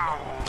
Wow.